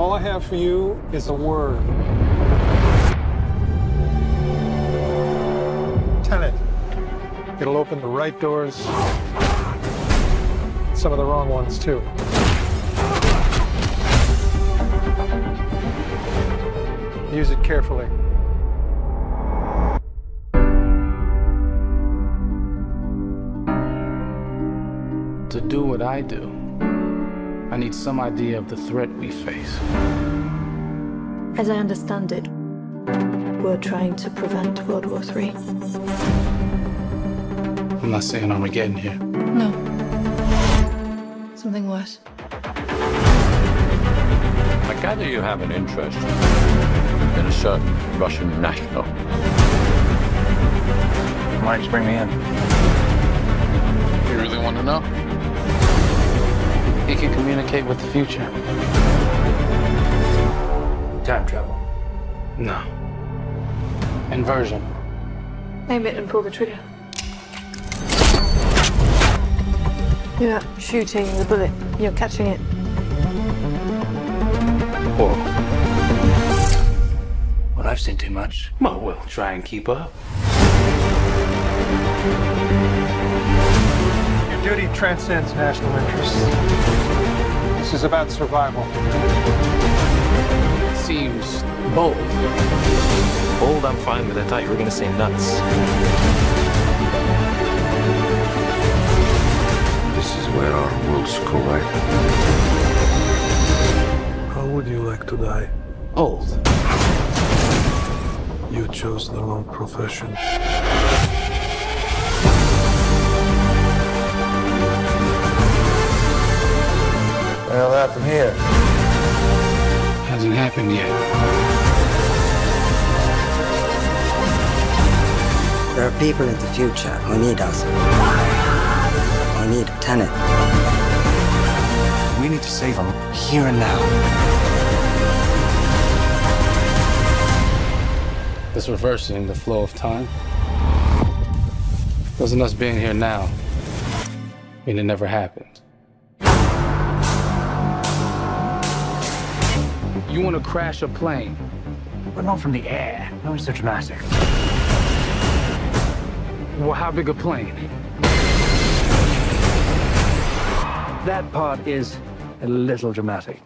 All I have for you is a word. Tenet. It'll open the right doors, some of the wrong ones, too. Use it carefully. To do what I do, I need some idea of the threat we face. As I understand it, we're trying to prevent World War III. I'm not saying Armageddon here. No. Something worse. I gather you have an interest in a certain Russian national. Why did you bring me in? You really want to know? He can communicate with the future. Time travel. No. Inversion. Aim it and pull the trigger. You're not shooting the bullet, you're catching it. Whoa. Well, I've seen too much. Well, we'll try and keep up. Your duty transcends national interests. This is about survival. It Seems bold. Old, I'm fine with. I thought you were gonna say nuts. This is where our worlds collide. How would you like to die? Old. You chose the wrong profession. Well, out from here. Hasn't happened yet. There are people in the future who need us. Who need Tenet. We need to save them here and now. This reversing the flow of time. Doesn't us being here now mean it never happened? You want to crash a plane? But not from the air. No, it's so dramatic. Well, how big a plane? That part is a little dramatic.